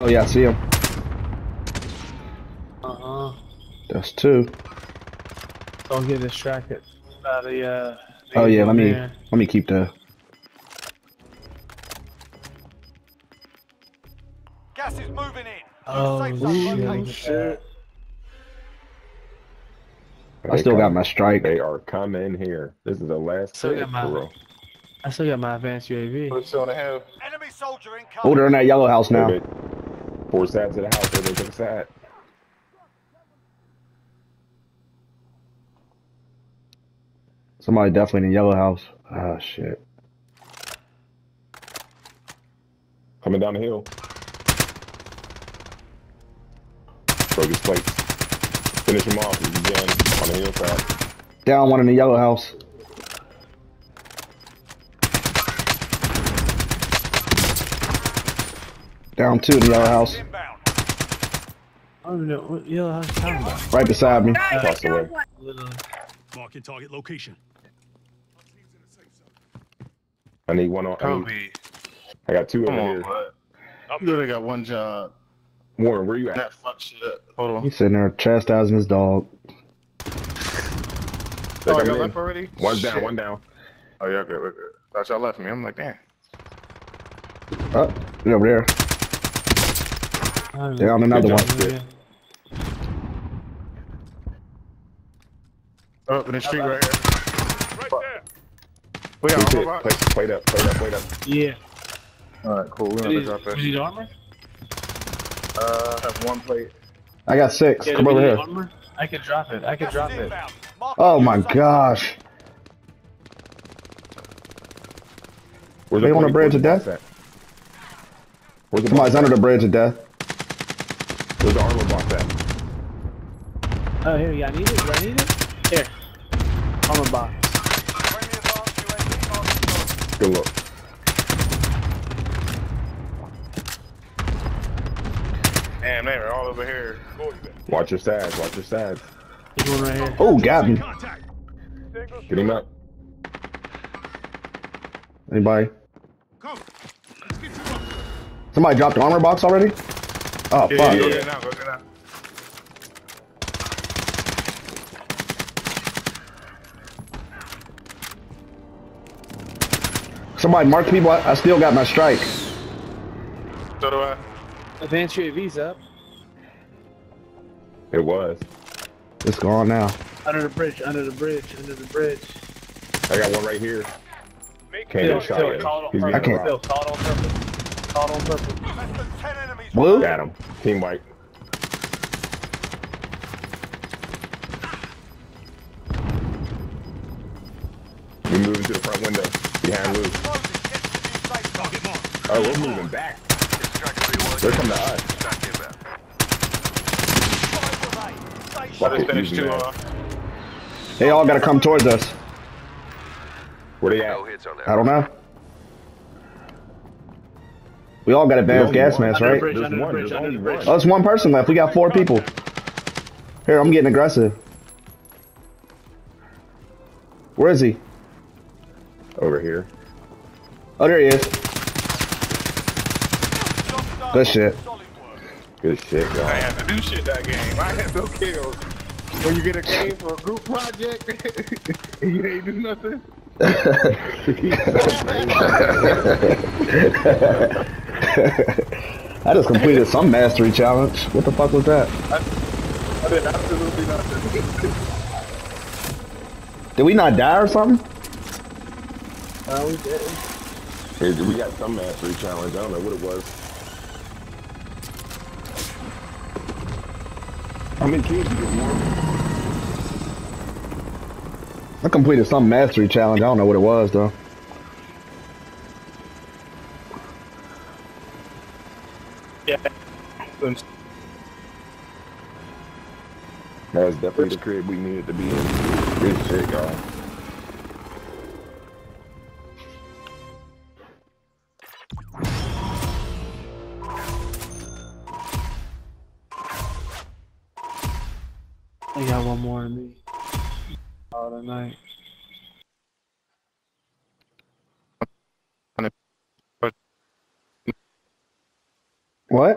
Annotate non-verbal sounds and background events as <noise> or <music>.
Oh yeah, I see him. Uh-huh. That's two. Don't get distracted by the, uh... Oh yeah, let me there. let me keep the. Gas is moving in. Oh, shit. shit. I still got my strike. They are coming here. This is the last Still trip got my- for real. I still got my advanced UAV. What's on the hill? Enemy soldier Oh, incoming. they're in that yellow house now. Four sides of the house. They took a side. Somebody definitely in the yellow house. Ah shit. Coming down the hill. Broke his plates. Finish him off if you on the hillside. Down one in the yellow house. Down two in the yellow house. Oh, I don't know what yellow house you talking about. Right beside me. Across the way. Marking target location. I need one on. I, Kobe, I got two come over on, here. bud. You literally got one job. Warren, where you at? That fuck shit up. Hold on. He's sitting there chastising his dog. Oh, y'all left already? One's down. One down. Oh, y'all good, we're. Thought y'all left me. I'm like, damn. Oh, he's over there. I don't Down know. another one. job. Yeah. Oh, in the street right here. Right there. We Two got hit. armor Play, box? played up. Played up. Played up. Yeah. Alright, cool. We Was gonna he, drop was that. he the armor? Uh, I have one plate. I got six. Yeah, Come over here. Armor? I could drop it. I could drop it. Oh my safe zone. gosh. Where's They on the 44 bridge of box death? at? Where's the Somebody's under the bridge of death. Where's an armor box at? Oh, here, y'all need it? Y'all need it? Here. Armor box. Friendly advanced UAV marking Good look. Damn, they were all over here. Watch your sides. Watch your sides. There's one right here. Oh, got me. Contact. Single Get him up. Anybody? Come. Let's get you up. Somebody dropped the armor box already? Oh Yeah, fuck. yeah, go there now, go there now. Somebody mark people. I, I still got my strike. So do I. Advanced UAV's up. It was. It's gone now. Under the bridge, under the bridge, under the bridge. I got one right here. Can't Phil, shot Phil, yet. call it on purpose. I can't- Phil, call it on purpose. Call it on purpose. Less than 10 enemies. Blue? Got him. Team white. We're moving to the front window. Behind Lou. Closing. Get to the new safe zone. Target marked. Oh, we're moving back. They're coming to us. Five remain. Stay I Fuck it, finished two off. They all gotta come towards us. Where they at? I don't know. We all got advanced There's gas only masks, right? Bridge, There's one. bridge, There's only one. Oh, it's one person left. We got four people. Here, I'm getting aggressive. Where is he? Over here. Oh, there he is. Good shit. Good shit, I y'all. had to do shit that game. I had no kills. When you get a game for a group project, <laughs> and you ain't do nothing. <laughs> <laughs> <laughs> I just completed some mastery challenge. What the fuck was that? I did absolutely nothing. Did we not die or something? Oh, we did. Here, we got some mastery challenge. I don't know what it was. How many kills you get, Warren? I completed some mastery challenge. I don't know what it was though. That was definitely the crib we needed to be in. Good shit, y'all. I got one more in me. Oh, tonight. What?